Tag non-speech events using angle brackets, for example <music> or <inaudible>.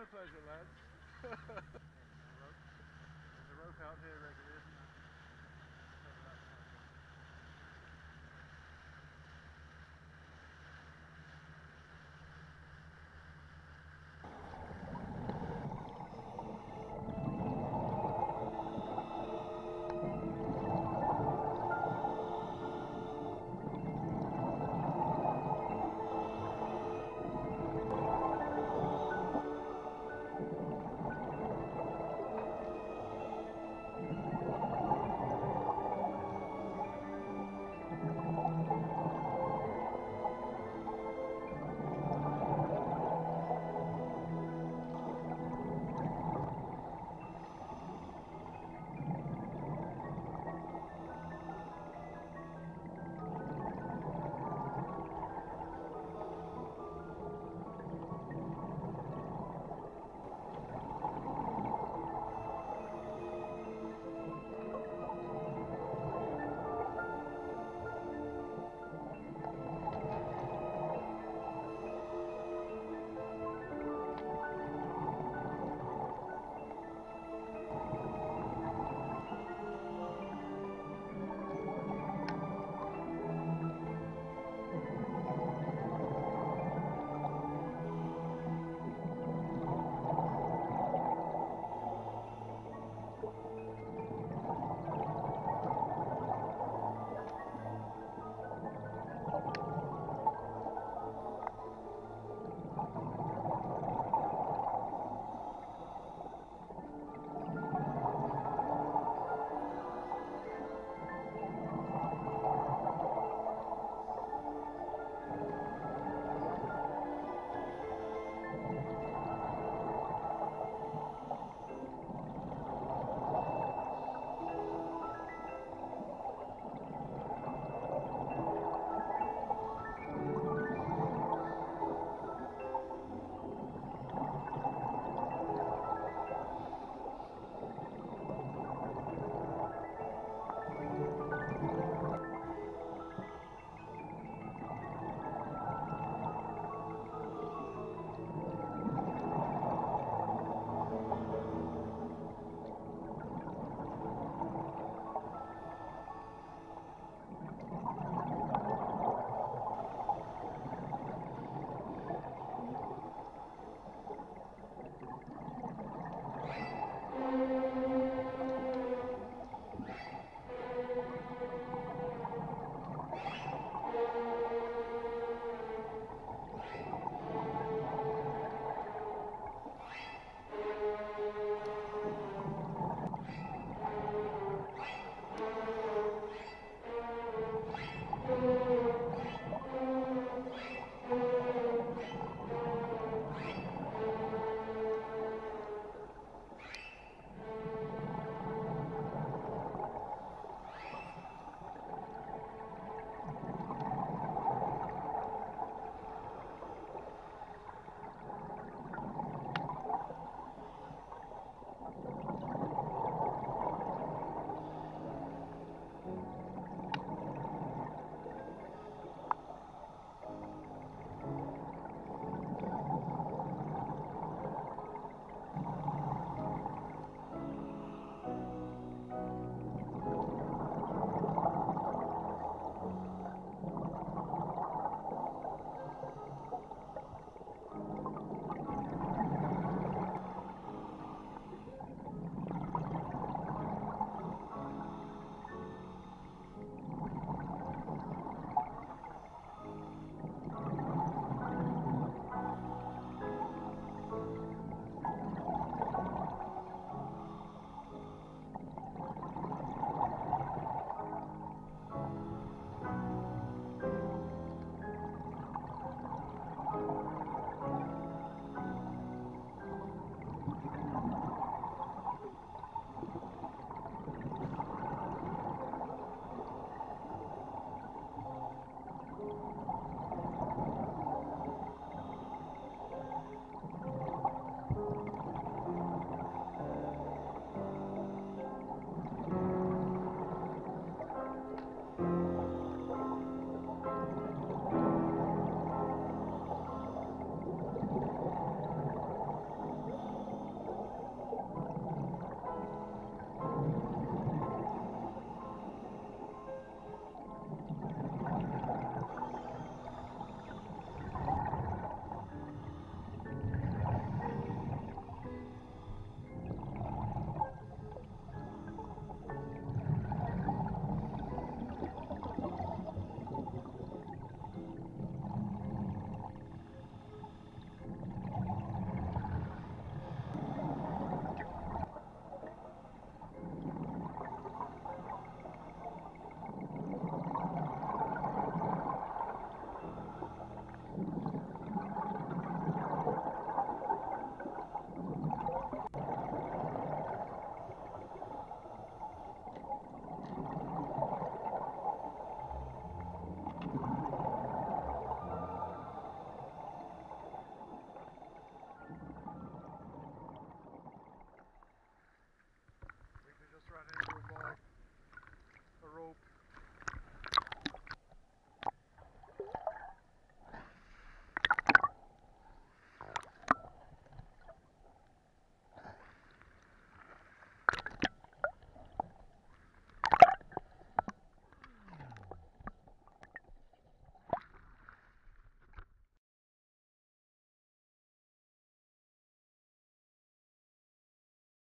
been a pleasure, lads. <laughs> There's a rope out here regularly.